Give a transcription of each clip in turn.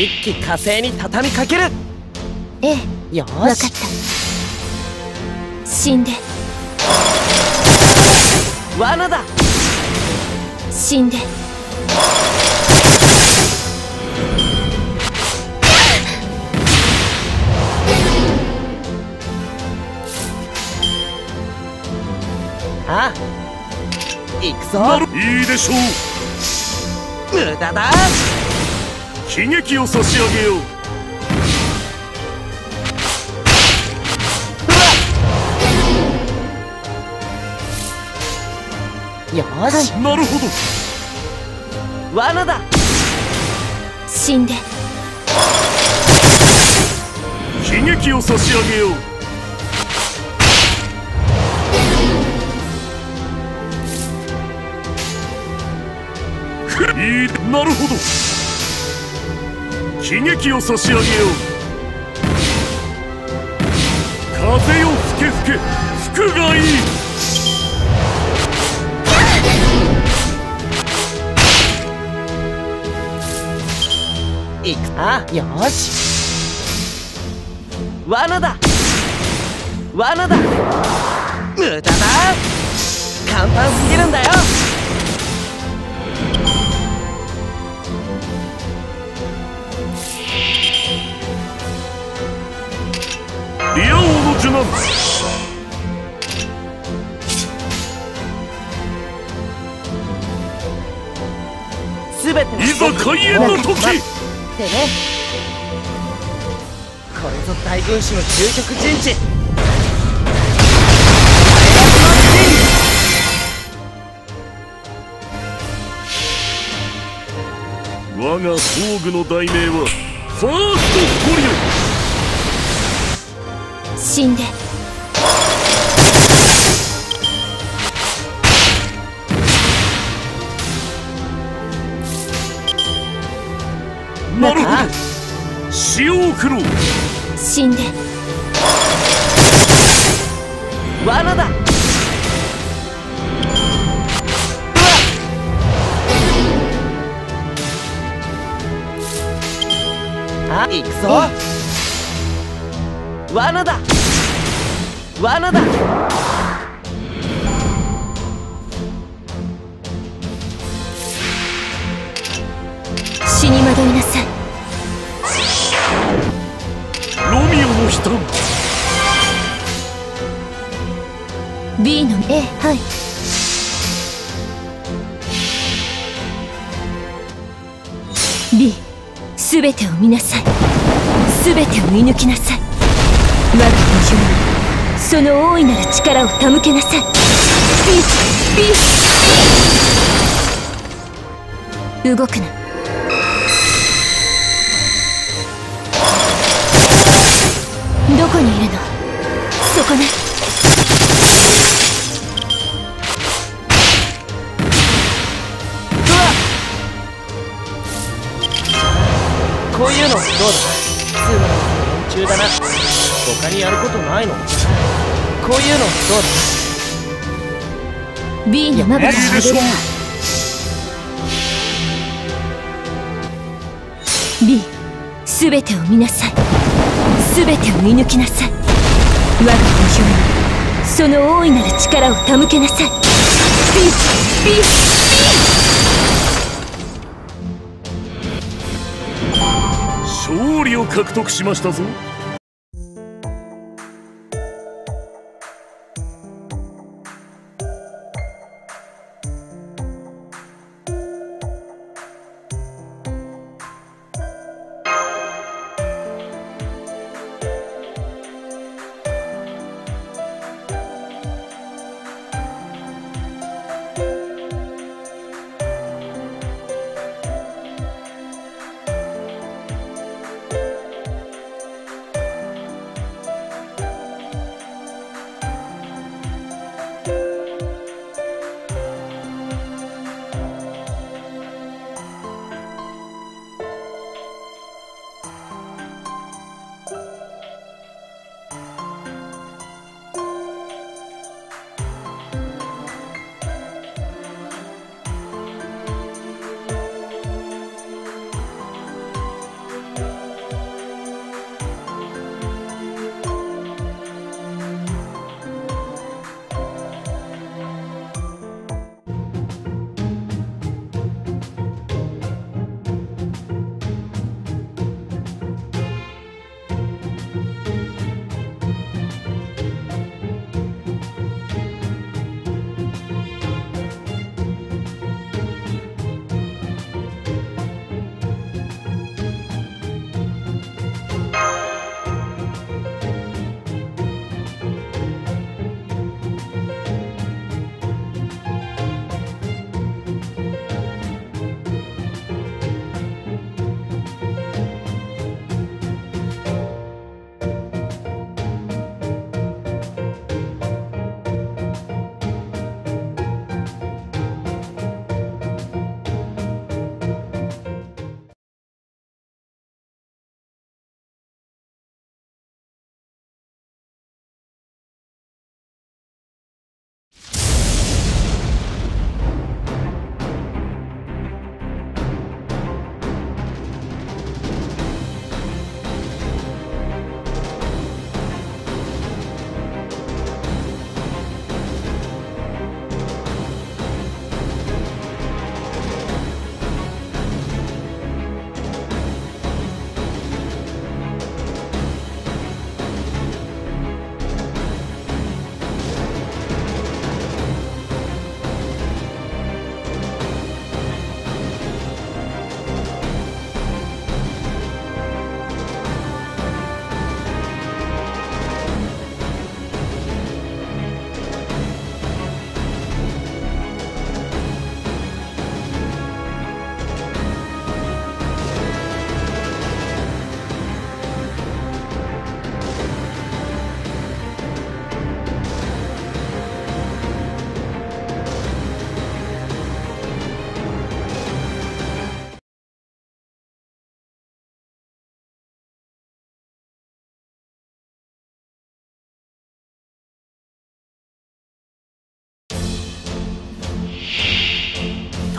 一気火星に畳みかける。ええよ分かっした。死んで。罠だ。死んで。あ行くぞ。いいでしょう。無駄だ悲劇を差し上げよう。よし、なるほど。罠だ。死んで。悲劇を差し上げよう。いい。なるほど悲劇を差し上げよう。風よ吹け吹け吹くがいい。行くあよし。罠だ。罠だ。無駄だ。簡単すぎるんだよ。ア王の。受難すべてのいざ開演の時。ってね。これぞ大軍師の究極陣地。我が装具の題名はファーストフォリオ死んで。なるほあど。塩を送ろう。死んで。罠だ。あ行くぞ。罠だ罠だ。死に惑いなさい。ロミオの悲嘆 B のええはい。B すべてを見なさい。すべてを見抜きなさい。我が無情にその大いなる力を手向けなさい。動くな。どこにいるの？そこね。うわこういうのどうだ？通の連中だな。他にやることないの？こういうのどうだ? B のまぶたをいいでしょう B すべてを見なさいすべてを見抜きなさい我が無情にその大いなる力を手向けなさい B B 勝利を獲得しましたぞ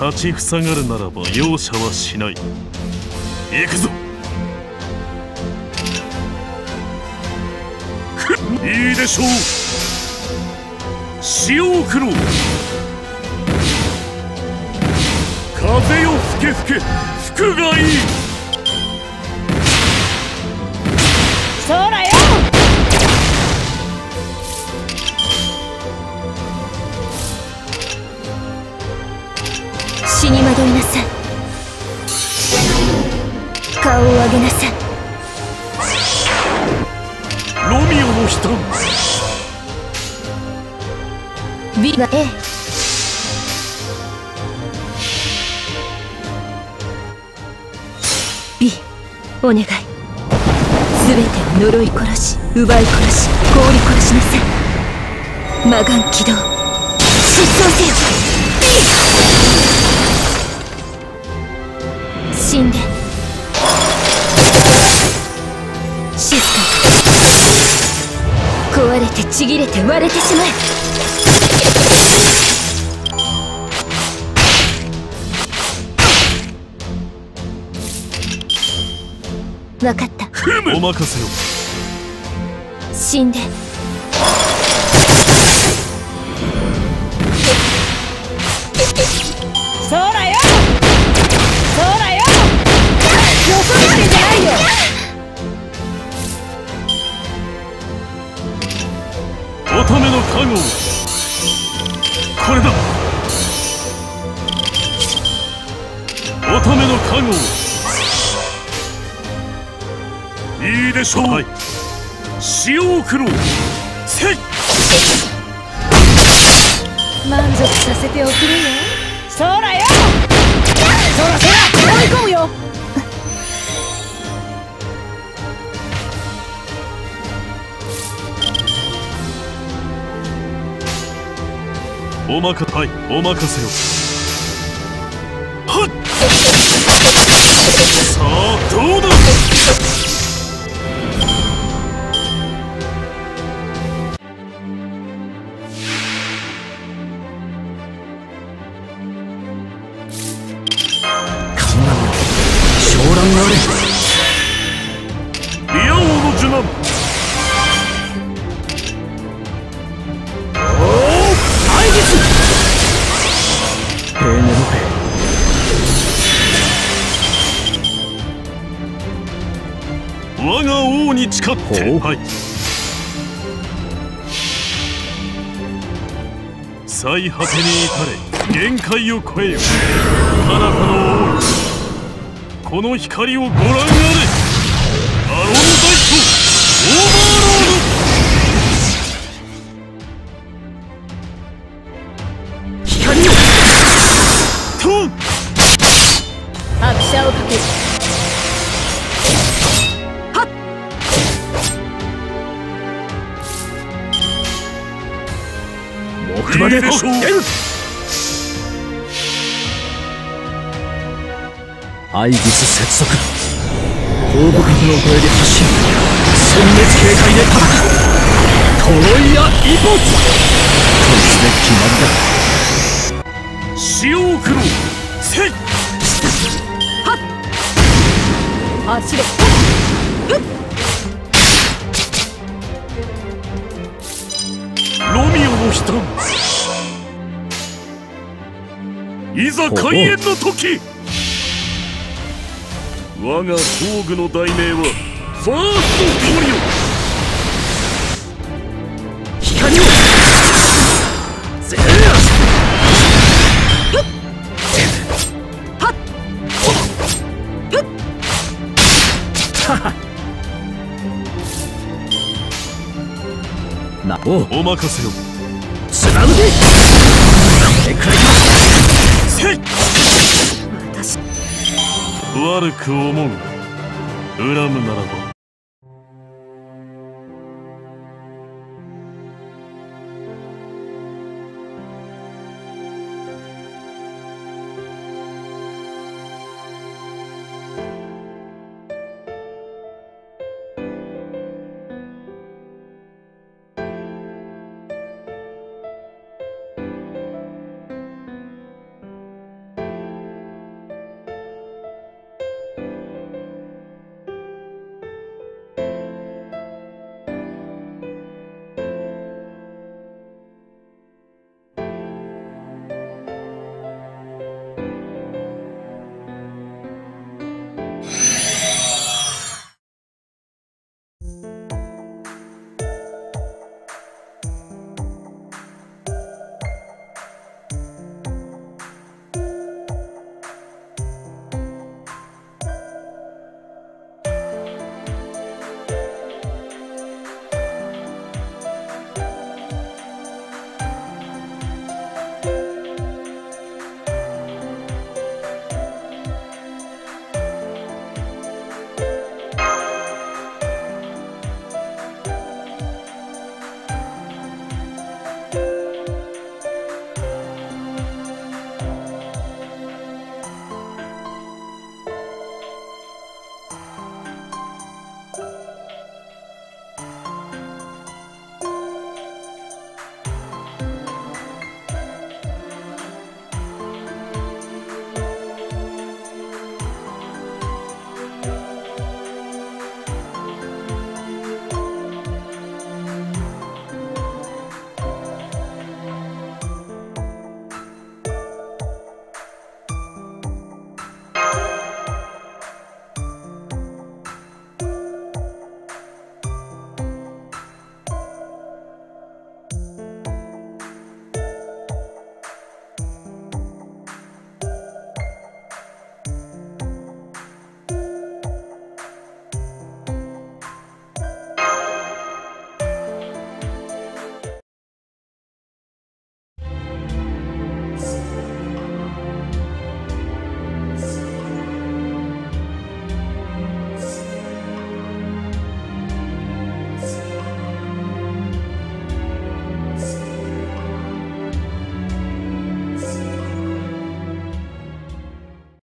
立ちふさがるならば容赦はしない。行くぞ。いいでしょう。潮を黒風よ吹け吹け。吹くがいい。そらよ。惑いなさい。顔を上げなさい。ロミオの悲嘆ビがええビお願い。全てを呪い殺し奪い殺し氷殺しなさい。魔眼起動。失踪せよ。ビ死んで。静かに。壊れてちぎれて割れてしまえ。わかった。お任せを死んで。そらよそらよよそ見てんじゃないよ乙女の加護これだ乙女の加護いいでしょう、はい、潮を黒せい満足させておくれよ。そらよ。そらそら追い込むよおまかはいお任せを。に誓ってほう。はい。最果てに至れ限界を超えよ。あなたの王。この光をご覧あれ。アロンダイト木馬でるアイギス接続。後部角の声で発進殲滅警戒で叩くトロイアイポスこいつで決まりだ。潮を黒せい。走れロミオの悲嘆いざ開演の時。我が装具の題名はファーストトリオ。光を。ゼー。なお任せを悪く思う。な恨むならば。